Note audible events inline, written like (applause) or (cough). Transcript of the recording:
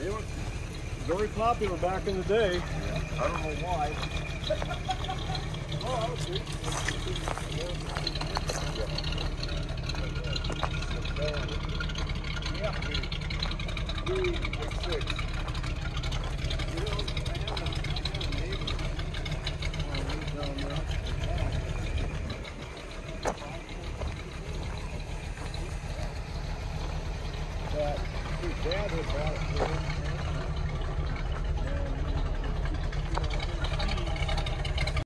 very popular back in the day. I don't know why. (laughs) Oh, I see. Dad had brought it to him.